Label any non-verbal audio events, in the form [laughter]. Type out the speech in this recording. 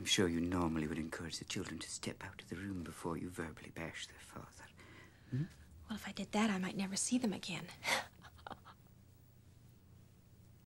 I'm sure you normally would encourage the children to step out of the room before you verbally bash their father. Hmm? Well, if I did that, I might never see them again. [laughs]